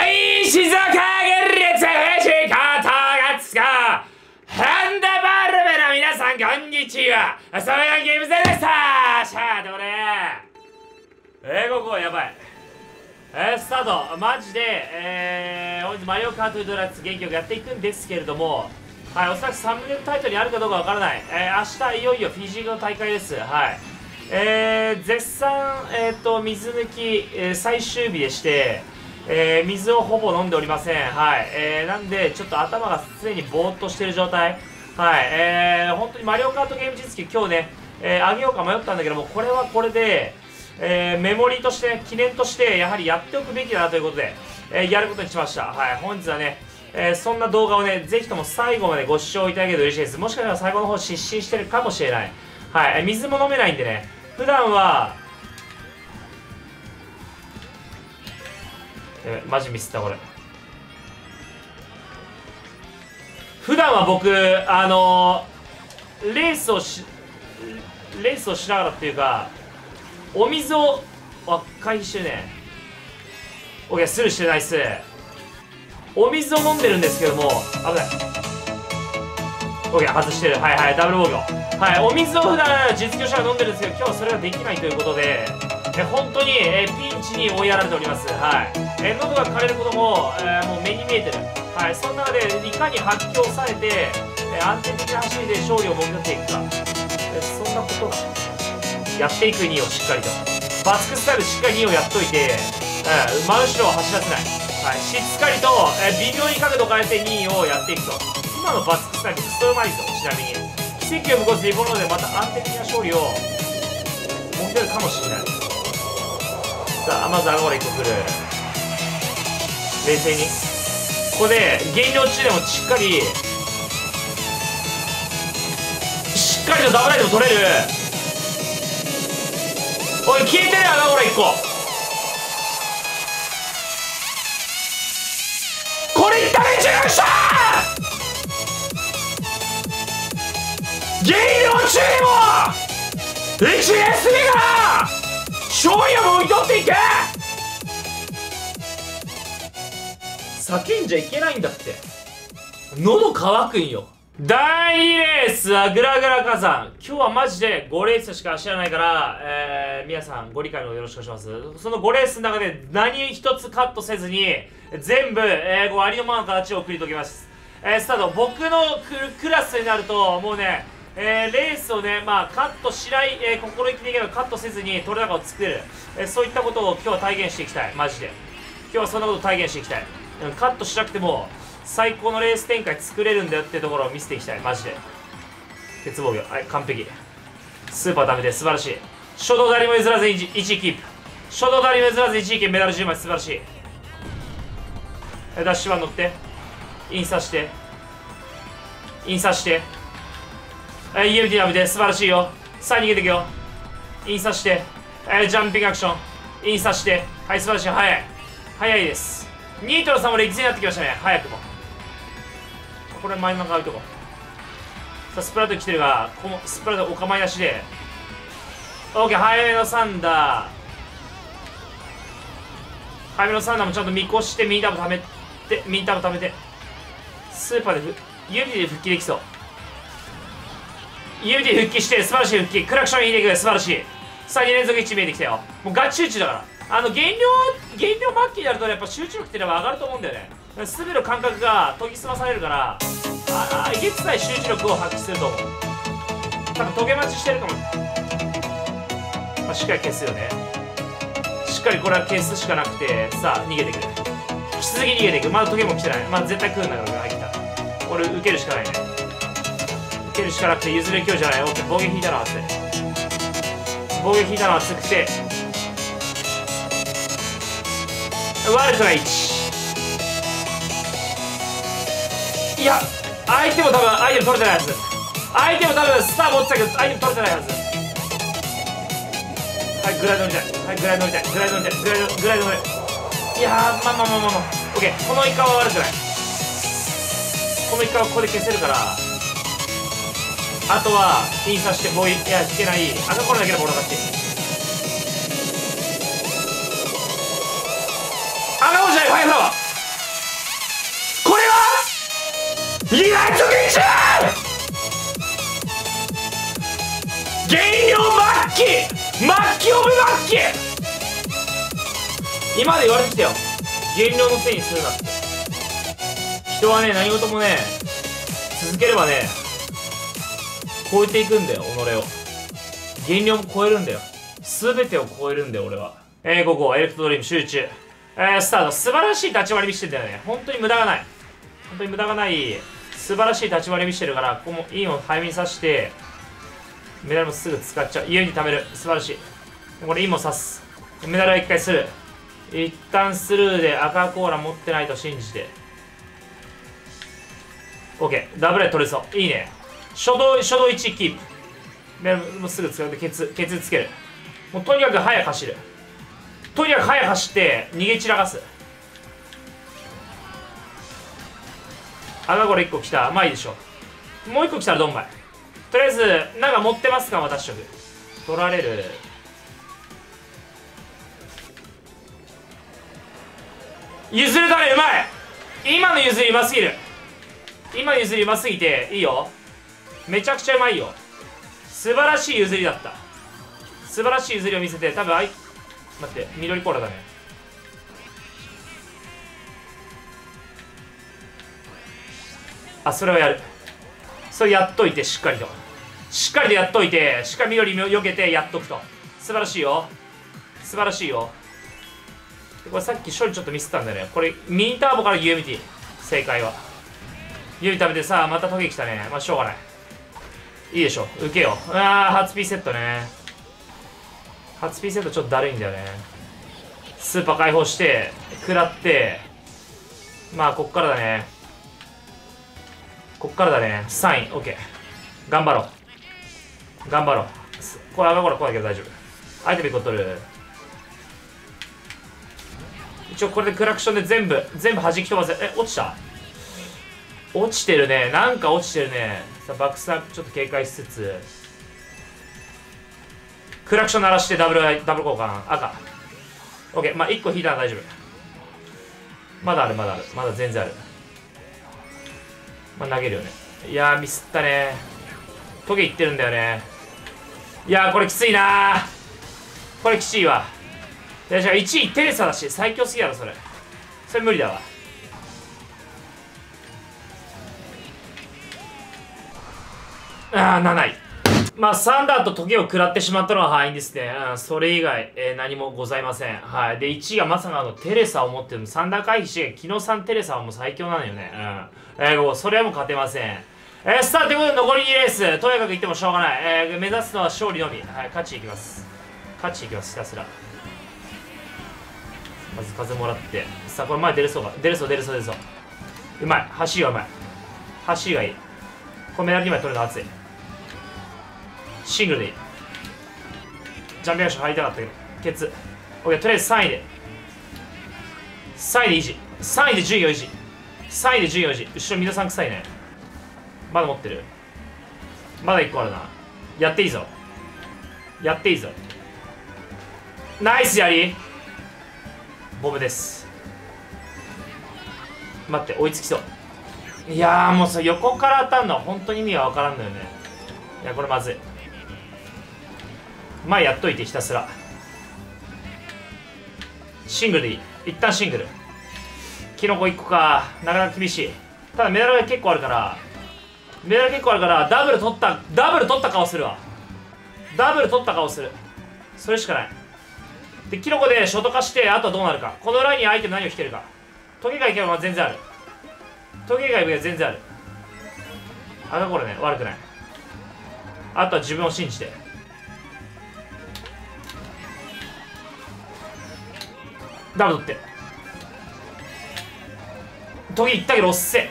はい静岡県立藤方がつか。ハンダバルベの皆さんこんにちは。そうやゲームゼでした。シャーどれえー、ここやばい。えー、スタート。マジでえー、本日マリオカートドラッツ元気よくやっていくんですけれども。はいおそらくサムネタイトルにあるかどうかわからない。えー、明日いよいよフィジーの大会です。はい。えー、絶賛えっ、ー、と水抜き、えー、最終日でして。えー、水をほぼ飲んでおりません。はい。えー、なんで、ちょっと頭がすでにぼーっとしてる状態。はい。えー、本当にマリオカートゲーム実績今日ね、えー、あげようか迷ったんだけども、これはこれで、えー、メモリーとして、記念として、やはりやっておくべきだなということで、えー、やることにしました。はい。本日はね、えー、そんな動画をね、ぜひとも最後までご視聴いただけると嬉しいです。もしかしたら最後の方失神してるかもしれない。はい。水も飲めないんでね、普段は、えマジミスったこれ。普段は僕あのー、レースをしレースをしながらっていうかお水をあ回避してるね。OK スルーしてないっす。お水を飲んでるんですけども危ない。OK 外してる。はいはいダブル防御。はいお水を普段実況者が飲んでるんですけど今日はそれができないということでえ本当に、えピンチに追いやられております、はい。え喉が枯れることも、え、もう目に見えてる、はい、その中でいかに発揮を抑えて、え安定的な走りで勝利をもぎ取っていくか、えそんなことがやっていく2をしっかりと。バスクスタイルしっかり2をやっといて、え真後ろを走らせない、はい、しっかりと、え微妙に角度変えて2をやっていくと。今のバスクスタイルクソうまいぞちなみに。奇跡を起こすリボロでまた安定的な勝利をもぎ取るかもしれない。さあまずアゴラ1個来る。冷静に。ここで減量中でもしっかりしっかりとダブライトも取れる。おい消えてるアゴラ1個。これいったね中した減量中でも HSB が勝利をもぎ取っていけ！叫んじゃいけないんだって。喉乾くんよ。第2レースはグラグラ火山。今日はマジで5レースしか知らないから、えー、皆さんご理解のよろしくお願いします。その5レースの中で何一つカットせずに全部、えー、ありのままの形を送り遂げます。えー、スタート。僕のクラスになるともうねえー、レースをね、まあ、カットしない、えー、心意気でいけばカットせずに取れ高を作る、えー、そういったことを今日は体現していきたい。マジで。今日はそんなことを体現していきたい、カットしなくても最高のレース展開作れるんだよってところを見せていきたい。マジで。鉄防御はい完璧。スーパーダメで素晴らしい。初動誰も譲らず 1, 1位キープ。初動誰も譲らず1位キープメダル10枚。素晴らしい。ダッシュワン乗って。インサして。インサして。えー、EMT ダメで素晴らしいよ。さあ逃げていくよ。インサして、えー、ジャンピングアクション。インサして。はい素晴らしい早い。早いです。ニートの差も歴然になってきましたね。早くも。これ前の中あるとこ。さあスプラット来てるがこのスプラットお構いなしで。OK 早めのサンダー。早めのサンダーもちゃんと見越してミンターも貯めてミンターも貯めて。スーパーで指で復帰できそう。ユーティ復帰して素晴らしい復帰。クラクション入れてく素晴らしい。さあ2連続1見えてきたよ。もうガチ集中だから。あの減量減量末期になるとやっぱ集中力っていうのは上がると思うんだよね。全ての感覚が研ぎ澄まされるからああえげつない集中力を発揮すると思う。多分トゲ待ちしてるかも、まあ、しっかり消すよね。しっかりこれは消すしかなくてさあ逃げてくる。引き続き逃げていく。まだトゲも来てない。まあ絶対食うんだから入った。俺受けるしかないね。けるしかなくて譲れ今日じゃない OK 防御引いたの熱い防御引いたの熱くて悪くない位置いや相手も多分アイテム取れてないはず相手も多分スター持ってたけどアイテム取れてないはずはいグライド乗りたいはいグライド乗りたいグライド乗りたいグライドグライド乗りいやーまあまあまあまあまあ OK このイカは悪くないこのイカはここで消せるからあとはインしてもういやしけないあの頃だけの物語赤星ファイフラワー。これはリラツキチュ原料末期末期オブ末期。今まで言われてたよ。減量のせいにするなって。人はね何事もね続ければね超えていくんだよ己を。減量も超えるんだよ。全てを超えるんだよ俺は。えー、ここエレクトロドリーム集中。えー、スタート。素晴らしい立ち回り見せてんだよね。本当に無駄がない。本当に無駄がない素晴らしい立ち回り見せてるからここもインを早めに刺してメダルもすぐ使っちゃう。家に貯める。素晴らしい。これインも刺す。メダルは一回する。一旦スルーで赤甲羅持ってないと信じて。OK ダブルで取れそういいね。初動初動1キープ。メダルもすぐ使う。でケツケツつける。もうとにかく早く走る。とにかく早く走って逃げ散らかす。赤これ1個来た。まあいいでしょもう1個来たらドンマイ。とりあえずなんか持ってますか渡しとく取られる。譲るためうまい。今の譲りうますぎる。今の譲りうますぎていいよ。めちゃくちゃうまいよ。素晴らしい譲りだった。素晴らしい譲りを見せて多分あい待って緑コーラだね。あそれはやる。それやっといてしっかりと。しっかりとやっといてしっかり緑よけてやっとくと。素晴らしいよ。素晴らしいよ。これさっき処理ちょっとミスったんだよね。これミニターボから UMT 正解は。指食べてさまたトゲきたね。まあしょうがない。いいでしょ。受けよう。ああ初ピーセットね。初ピーセットちょっとだるいんだよね。スーパー解放して食らってまあこっからだね。こっからだね。3位 OK 頑張ろう。頑張ろう。これ赤コーラ来ないけど大丈夫。アイテム1個取る。一応これでクラクションで全部全部弾き飛ばせ。え落ちた？落ちてるね。なんか落ちてるね。さあバックスナップちょっと警戒しつつ。クラクション鳴らしてダブルダブル交換赤。OK まあ1個引いたら大丈夫。まだあるまだある。まだ全然ある。まあ投げるよね。いやミスったね。トゲいってるんだよね。いやこれきついなこれきついわ。いやじゃあ1位テレサだし最強すぎやろそれ。それ無理だわ。ああ7位まあサンダーとトゲを食らってしまったのは敗因ですね、うん、それ以外、えー、何もございません。はい。で1位がまさかのテレサを持ってるサンダー回避して昨日さんテレサはもう最強なのよね。うん。えー、それはもう勝てません。えー、スターということで残り2レース。とにかく言ってもしょうがない、えー、目指すのは勝利のみ。はい勝ちいきます。勝ちいきます。ひたすら。まず風もらって。さあこれ前出るそうか。出るそう出るそう出るそう。うまい。走りがうまい。走りがいい。これメダル2枚取るの熱い。シングルで。いいジャンピングション入りたかったけど。ケツ。OK とりあえず3位で。3位で維持。3位で順位を維持。3位で順位を維持。後ろ皆さん臭いね。まだ持ってる。まだ1個あるな。やっていいぞ。やっていいぞ。ナイスやり。ボブです。待って追いつきそう。いやもうさ横から当たるのは本当に意味が分からんのよね。いやこれまずい。前やっといてひたすら。シングルでいい。一旦シングル。キノコ1個か。なかなか厳しい。ただメダルが結構あるから。メダル結構あるからダブル取ったダブル取った顔するわ。ダブル取った顔する。それしかない。でキノコでショート化してあとはどうなるか。このラインにアイテム何を引けるか。トゲがいけば全然ある。トゲがいけば全然ある。赤これね悪くない。あとは自分を信じて。ダブル取って。トゲいったけどおっせ。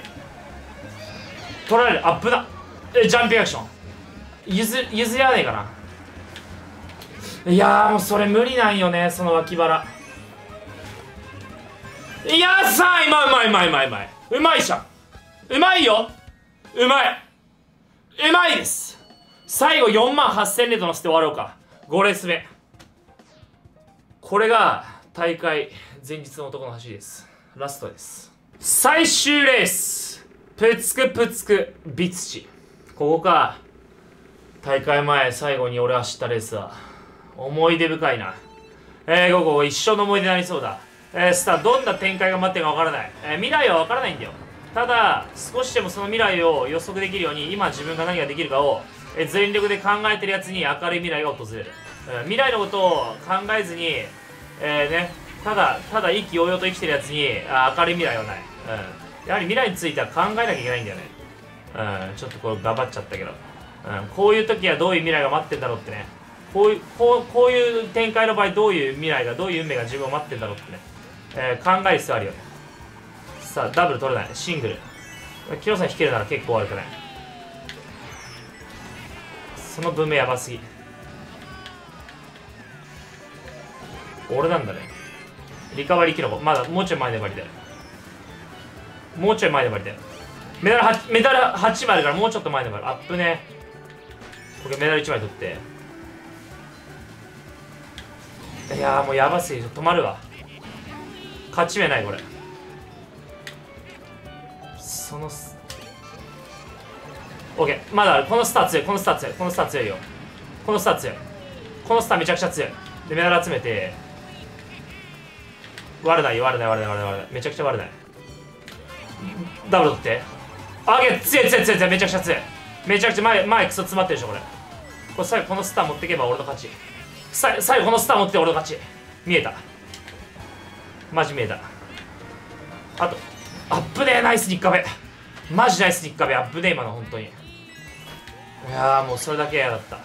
取られるアップだ。えジャンピングアクション。譲譲り合わねえかな。いやもうそれ無理なんよねその脇腹。いやーさあうまいうまいうまいうまい。うまいうまいじゃん。うまいよ。うまい。うまいです。最後4万8000レート乗せて終わろうか。5レース目。これが大会前日の男の走りです。ラストです。最終レース。プツクプツクビツチここか。大会前最後に俺は知ったレースは。思い出深いな。えー、ここ一生の思い出になりそうだ。えー、スターどんな展開が待ってるかわからない、えー、未来はわからないんだよ。ただ少しでもその未来を予測できるように今自分が何ができるかを、えー、全力で考えてるやつに明るい未来が訪れる、えー、未来のことを考えずに、えー、ねただただ意気揚々と生きてるやつにあ明るい未来はない、うん、やはり未来については考えなきゃいけないんだよね。うん。ちょっとこれ頑張っちゃったけど、うん、こういう時はどういう未来が待ってんだろうってね。こういうこうこういう展開の場合どういう未来がどういう運命が自分を待ってんだろうってね。えー、考える必要あるよね。さあダブル取れない。シングル。キロさん引けるなら結構悪くない。その文明やばすぎ。俺なんだね。リカバリーキノコ。まだもうちょい前粘りだよ。もうちょい前粘りだよ。メダル 8, メダル8枚あるからもうちょっと前粘る。アップね。これメダル1枚取って。いやもうやばすぎ止まるわ。勝ち目ないこれ。そのオッケー。まだこのスター強い。このスター強い。このスター強いよ。このスター強い。このスターめちゃくちゃ強い。でメダル集めて割れないよ割れない割れない割れない。めちゃくちゃ割れない。ダブル取って。あげ強い強い強い強い。めちゃくちゃ強い。めちゃくちゃ前前クソ詰まってるでしょこれ。これ最後このスター持っていけば俺の勝ち。最後このスター持って俺の勝ち。見えた。マジ見えた。あとアップでナイスニッカベマジナイスニッカベアップで今の本当に。いやもうそれだけ嫌だった。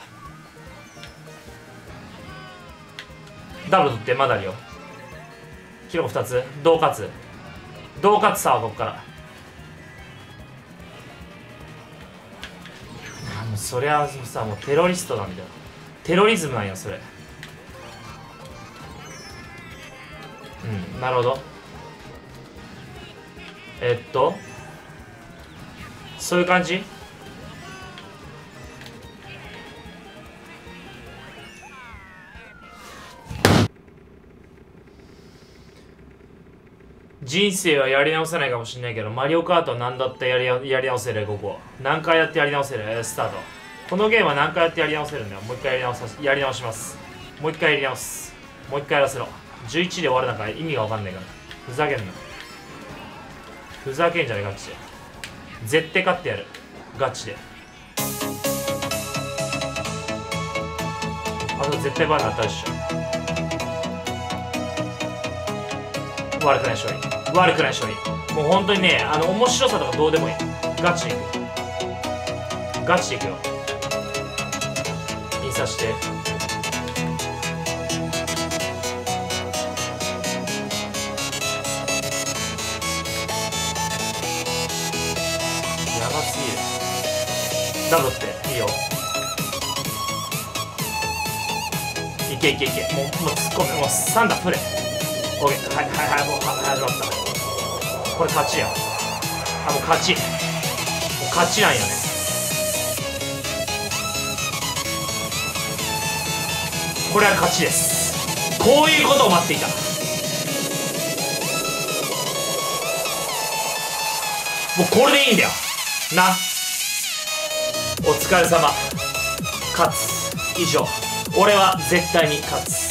ダブル取ってまだあるよ。キロ2つ。同活同活さここから。もうそりゃさもうテロリストなんだよテロリズムなんよそれ。うんなるほど。えっとそういう感じ？人生はやり直せないかもしれないけど、マリオカートは何だってやりやり直せる、ここ。何回やってやり直せる、スタート。このゲームは何回やってやり直せるんだよ。もう一回やり直さやり直します。もう一回やり直す。もう一回やらせろ。11で終わるなんか意味がわかんないからふざけんなふざけんじゃねえガチで絶対勝ってやるガチであと絶対バーナー当たるっしょ悪くない勝利悪くない勝利。もう本当にねあの面白さとかどうでもいい。ガチでいくよ。ガチでいくよ。印刷して。やばすぎる。ダブって。いいよ。いけいけいけ。もうもう突っ込めもう3打プレオッケーはいはいはいもう始まった。これ勝ちや。あもう勝ち。もう勝ちなんやね。これは勝ちです。こういうことを待っていた。もうこれでいいんだよ。な。お疲れ様。勝つ。以上。俺は絶対に勝つ。